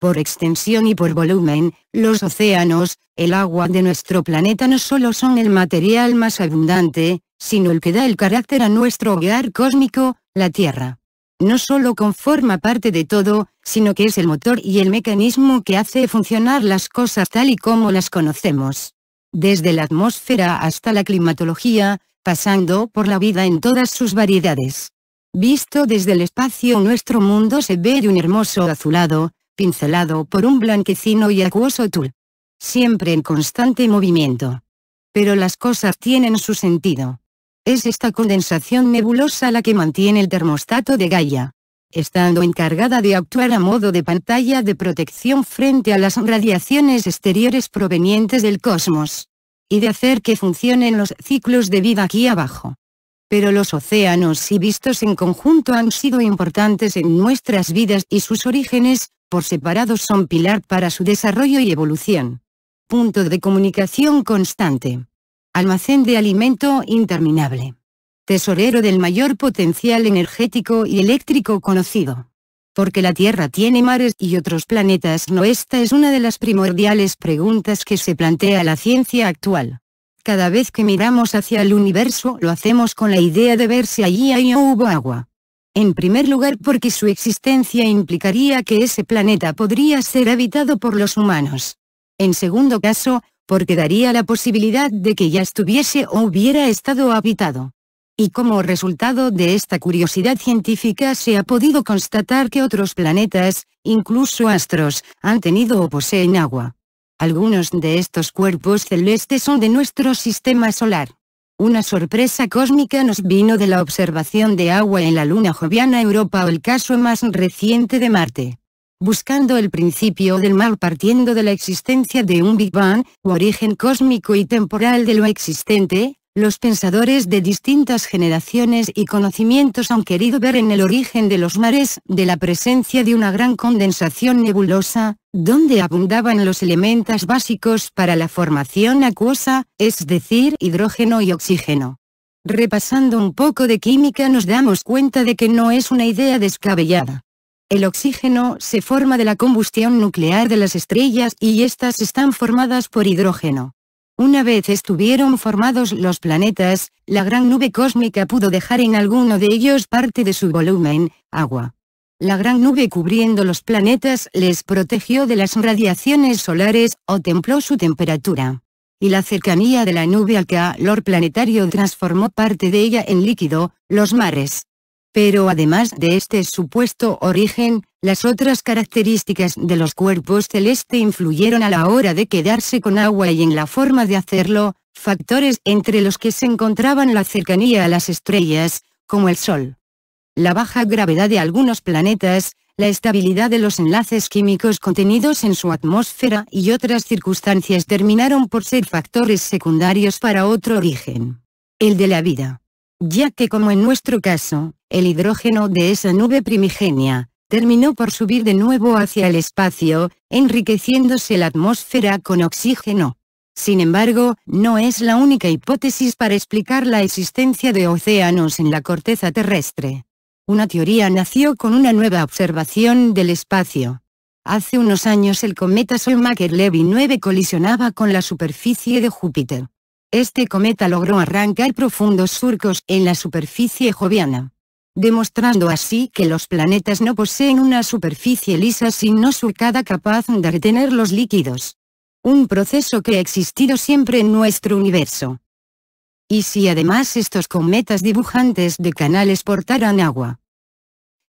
Por extensión y por volumen, los océanos, el agua de nuestro planeta no solo son el material más abundante, sino el que da el carácter a nuestro hogar cósmico, la Tierra. No solo conforma parte de todo, sino que es el motor y el mecanismo que hace funcionar las cosas tal y como las conocemos. Desde la atmósfera hasta la climatología, pasando por la vida en todas sus variedades. Visto desde el espacio nuestro mundo se ve de un hermoso azulado, pincelado por un blanquecino y acuoso tul. Siempre en constante movimiento. Pero las cosas tienen su sentido. Es esta condensación nebulosa la que mantiene el termostato de Gaia. Estando encargada de actuar a modo de pantalla de protección frente a las radiaciones exteriores provenientes del cosmos. Y de hacer que funcionen los ciclos de vida aquí abajo. Pero los océanos si vistos en conjunto han sido importantes en nuestras vidas y sus orígenes, por separado son pilar para su desarrollo y evolución. Punto de comunicación constante. Almacén de alimento interminable. Tesorero del mayor potencial energético y eléctrico conocido. Porque la Tierra tiene mares y otros planetas no esta es una de las primordiales preguntas que se plantea la ciencia actual. Cada vez que miramos hacia el universo lo hacemos con la idea de ver si allí hay o hubo agua. En primer lugar porque su existencia implicaría que ese planeta podría ser habitado por los humanos. En segundo caso, porque daría la posibilidad de que ya estuviese o hubiera estado habitado. Y como resultado de esta curiosidad científica se ha podido constatar que otros planetas, incluso astros, han tenido o poseen agua. Algunos de estos cuerpos celestes son de nuestro sistema solar. Una sorpresa cósmica nos vino de la observación de agua en la luna joviana Europa o el caso más reciente de Marte. Buscando el principio del mal partiendo de la existencia de un Big Bang, u origen cósmico y temporal de lo existente, los pensadores de distintas generaciones y conocimientos han querido ver en el origen de los mares, de la presencia de una gran condensación nebulosa, donde abundaban los elementos básicos para la formación acuosa, es decir, hidrógeno y oxígeno. Repasando un poco de química nos damos cuenta de que no es una idea descabellada. El oxígeno se forma de la combustión nuclear de las estrellas y estas están formadas por hidrógeno. Una vez estuvieron formados los planetas, la gran nube cósmica pudo dejar en alguno de ellos parte de su volumen, agua. La gran nube cubriendo los planetas les protegió de las radiaciones solares, o templó su temperatura. Y la cercanía de la nube al calor planetario transformó parte de ella en líquido, los mares. Pero además de este supuesto origen, las otras características de los cuerpos celestes influyeron a la hora de quedarse con agua y en la forma de hacerlo, factores entre los que se encontraban la cercanía a las estrellas, como el Sol. La baja gravedad de algunos planetas, la estabilidad de los enlaces químicos contenidos en su atmósfera y otras circunstancias terminaron por ser factores secundarios para otro origen. El de la vida. Ya que como en nuestro caso, el hidrógeno de esa nube primigenia, terminó por subir de nuevo hacia el espacio, enriqueciéndose la atmósfera con oxígeno. Sin embargo, no es la única hipótesis para explicar la existencia de océanos en la corteza terrestre. Una teoría nació con una nueva observación del espacio. Hace unos años el cometa Solmacher-Levy 9 colisionaba con la superficie de Júpiter. Este cometa logró arrancar profundos surcos en la superficie joviana demostrando así que los planetas no poseen una superficie lisa sino surcada capaz de retener los líquidos. Un proceso que ha existido siempre en nuestro universo. ¿Y si además estos cometas dibujantes de canales portaran agua?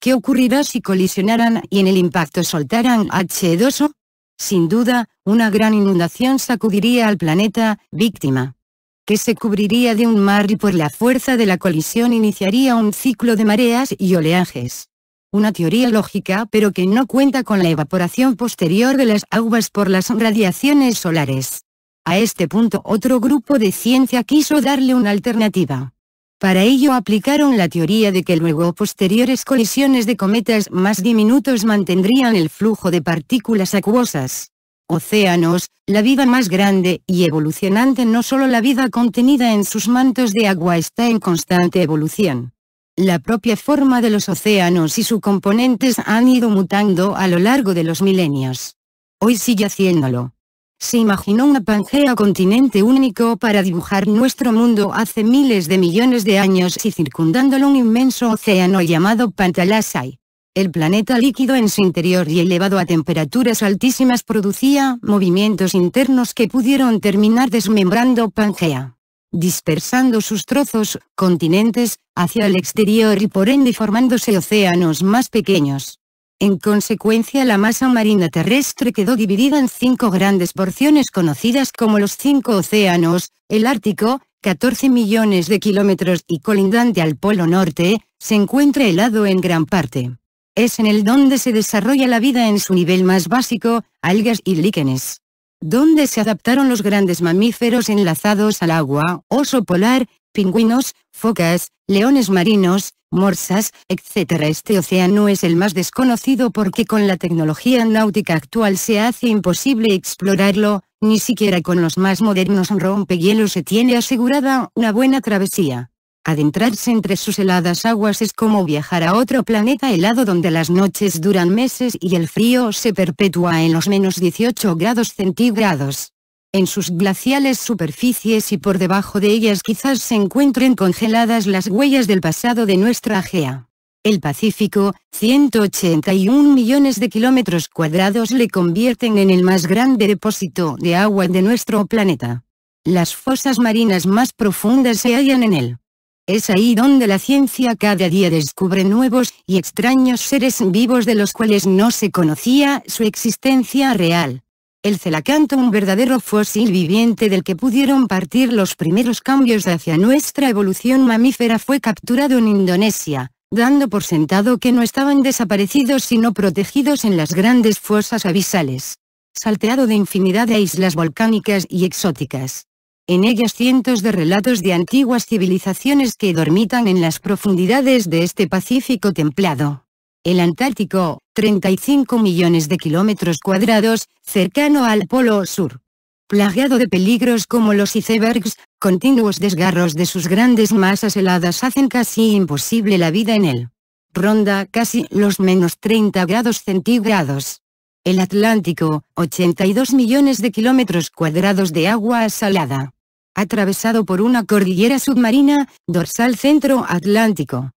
¿Qué ocurrirá si colisionaran y en el impacto soltaran H2O? Sin duda, una gran inundación sacudiría al planeta, víctima que se cubriría de un mar y por la fuerza de la colisión iniciaría un ciclo de mareas y oleajes. Una teoría lógica pero que no cuenta con la evaporación posterior de las aguas por las radiaciones solares. A este punto otro grupo de ciencia quiso darle una alternativa. Para ello aplicaron la teoría de que luego posteriores colisiones de cometas más diminutos mantendrían el flujo de partículas acuosas océanos, la vida más grande y evolucionante no solo la vida contenida en sus mantos de agua está en constante evolución. La propia forma de los océanos y sus componentes han ido mutando a lo largo de los milenios. Hoy sigue haciéndolo. Se imaginó una Pangea continente único para dibujar nuestro mundo hace miles de millones de años y circundándolo un inmenso océano llamado Pantalasai. El planeta líquido en su interior y elevado a temperaturas altísimas producía movimientos internos que pudieron terminar desmembrando Pangea, dispersando sus trozos, continentes, hacia el exterior y por ende formándose océanos más pequeños. En consecuencia la masa marina terrestre quedó dividida en cinco grandes porciones conocidas como los cinco océanos, el Ártico, 14 millones de kilómetros y colindante al Polo Norte, se encuentra helado en gran parte. Es en el donde se desarrolla la vida en su nivel más básico, algas y líquenes. Donde se adaptaron los grandes mamíferos enlazados al agua, oso polar, pingüinos, focas, leones marinos, morsas, etc. Este océano es el más desconocido porque con la tecnología náutica actual se hace imposible explorarlo, ni siquiera con los más modernos rompehielos se tiene asegurada una buena travesía. Adentrarse entre sus heladas aguas es como viajar a otro planeta helado donde las noches duran meses y el frío se perpetúa en los menos 18 grados centígrados. En sus glaciales superficies y por debajo de ellas quizás se encuentren congeladas las huellas del pasado de nuestra Agea. El Pacífico, 181 millones de kilómetros cuadrados le convierten en el más grande depósito de agua de nuestro planeta. Las fosas marinas más profundas se hallan en él. Es ahí donde la ciencia cada día descubre nuevos y extraños seres vivos de los cuales no se conocía su existencia real. El celacanto un verdadero fósil viviente del que pudieron partir los primeros cambios hacia nuestra evolución mamífera fue capturado en Indonesia, dando por sentado que no estaban desaparecidos sino protegidos en las grandes fosas abisales. Salteado de infinidad de islas volcánicas y exóticas en ellas cientos de relatos de antiguas civilizaciones que dormitan en las profundidades de este Pacífico templado. El Antártico, 35 millones de kilómetros cuadrados, cercano al Polo Sur. Plagiado de peligros como los icebergs, continuos desgarros de sus grandes masas heladas hacen casi imposible la vida en él. Ronda casi los menos 30 grados centígrados. El Atlántico, 82 millones de kilómetros cuadrados de agua salada atravesado por una cordillera submarina, dorsal centro atlántico,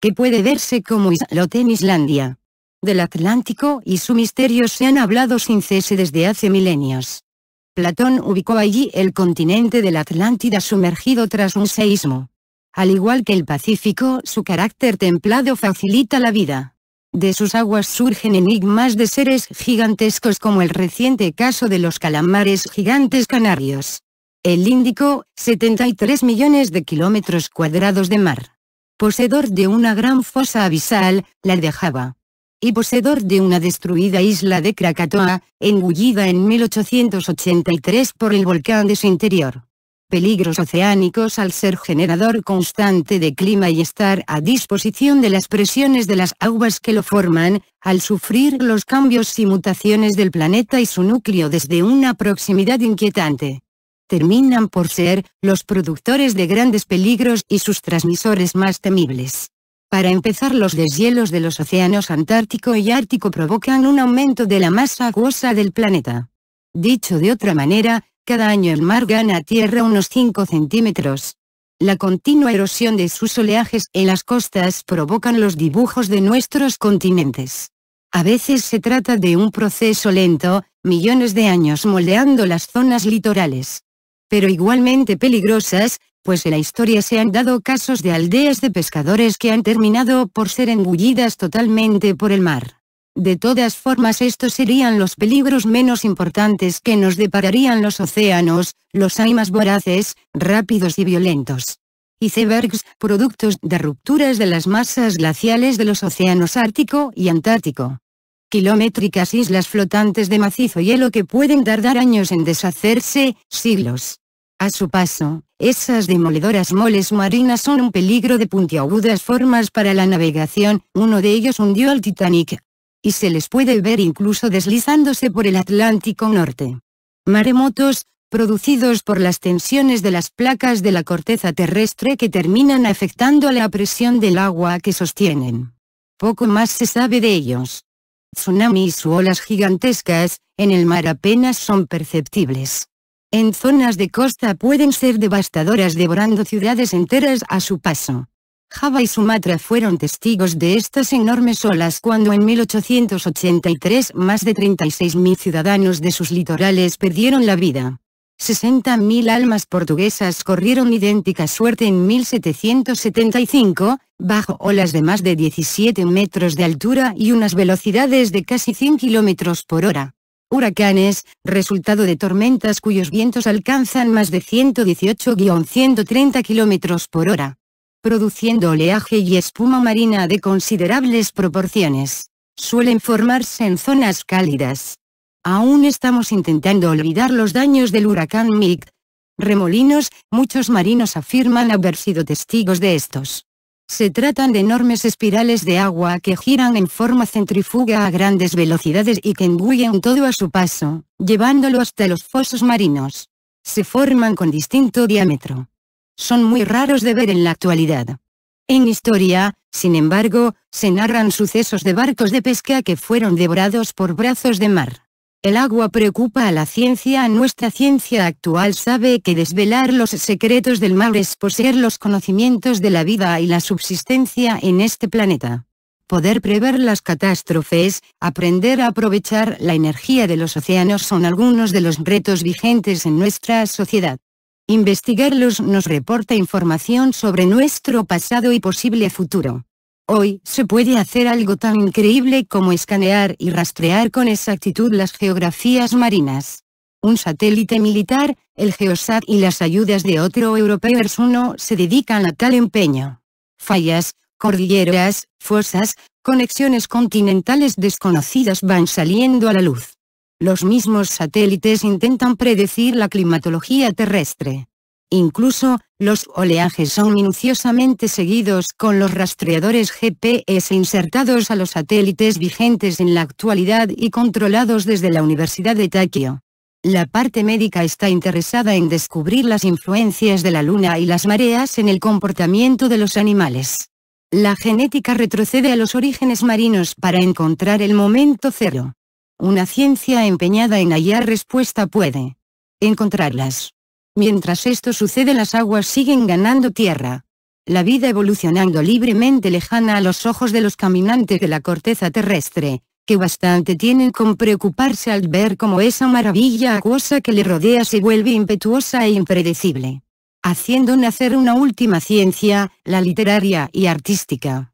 que puede verse como islote en Islandia. Del Atlántico y su misterio se han hablado sin cese desde hace milenios. Platón ubicó allí el continente de la Atlántida sumergido tras un seísmo. Al igual que el Pacífico, su carácter templado facilita la vida. De sus aguas surgen enigmas de seres gigantescos como el reciente caso de los calamares gigantes canarios. El Índico, 73 millones de kilómetros cuadrados de mar. Poseedor de una gran fosa abisal, la de Java. Y poseedor de una destruida isla de Krakatoa, engullida en 1883 por el volcán de su interior. Peligros oceánicos al ser generador constante de clima y estar a disposición de las presiones de las aguas que lo forman, al sufrir los cambios y mutaciones del planeta y su núcleo desde una proximidad inquietante terminan por ser los productores de grandes peligros y sus transmisores más temibles. Para empezar los deshielos de los océanos Antártico y Ártico provocan un aumento de la masa acuosa del planeta. Dicho de otra manera, cada año el mar gana a tierra unos 5 centímetros. La continua erosión de sus oleajes en las costas provocan los dibujos de nuestros continentes. A veces se trata de un proceso lento, millones de años moldeando las zonas litorales pero igualmente peligrosas, pues en la historia se han dado casos de aldeas de pescadores que han terminado por ser engullidas totalmente por el mar. De todas formas estos serían los peligros menos importantes que nos depararían los océanos, los hay más voraces, rápidos y violentos. Icebergs, productos de rupturas de las masas glaciales de los océanos Ártico y Antártico. Kilométricas islas flotantes de macizo hielo que pueden tardar años en deshacerse, siglos. A su paso, esas demoledoras moles marinas son un peligro de puntiagudas formas para la navegación, uno de ellos hundió al Titanic. Y se les puede ver incluso deslizándose por el Atlántico Norte. Maremotos, producidos por las tensiones de las placas de la corteza terrestre que terminan afectando la presión del agua que sostienen. Poco más se sabe de ellos. Tsunamis u olas gigantescas, en el mar apenas son perceptibles. En zonas de costa pueden ser devastadoras devorando ciudades enteras a su paso. Java y Sumatra fueron testigos de estas enormes olas cuando en 1883 más de 36.000 ciudadanos de sus litorales perdieron la vida. 60.000 almas portuguesas corrieron idéntica suerte en 1775, bajo olas de más de 17 metros de altura y unas velocidades de casi 100 kilómetros por hora. Huracanes, resultado de tormentas cuyos vientos alcanzan más de 118-130 kilómetros por hora, produciendo oleaje y espuma marina de considerables proporciones. Suelen formarse en zonas cálidas, Aún estamos intentando olvidar los daños del huracán Mick. Remolinos, muchos marinos afirman haber sido testigos de estos. Se tratan de enormes espirales de agua que giran en forma centrífuga a grandes velocidades y que engullen todo a su paso, llevándolo hasta los fosos marinos. Se forman con distinto diámetro. Son muy raros de ver en la actualidad. En historia, sin embargo, se narran sucesos de barcos de pesca que fueron devorados por brazos de mar. El agua preocupa a la ciencia. Nuestra ciencia actual sabe que desvelar los secretos del mar es poseer los conocimientos de la vida y la subsistencia en este planeta. Poder prever las catástrofes, aprender a aprovechar la energía de los océanos son algunos de los retos vigentes en nuestra sociedad. Investigarlos nos reporta información sobre nuestro pasado y posible futuro. Hoy, se puede hacer algo tan increíble como escanear y rastrear con exactitud las geografías marinas. Un satélite militar, el Geosat y las ayudas de otro Europeers 1 se dedican a tal empeño. Fallas, cordilleras, fosas, conexiones continentales desconocidas van saliendo a la luz. Los mismos satélites intentan predecir la climatología terrestre. Incluso, los oleajes son minuciosamente seguidos con los rastreadores GPS insertados a los satélites vigentes en la actualidad y controlados desde la Universidad de Tokio. La parte médica está interesada en descubrir las influencias de la luna y las mareas en el comportamiento de los animales. La genética retrocede a los orígenes marinos para encontrar el momento cero. Una ciencia empeñada en hallar respuesta puede encontrarlas. Mientras esto sucede las aguas siguen ganando tierra. La vida evolucionando libremente lejana a los ojos de los caminantes de la corteza terrestre, que bastante tienen con preocuparse al ver cómo esa maravilla acuosa que le rodea se vuelve impetuosa e impredecible. Haciendo nacer una última ciencia, la literaria y artística.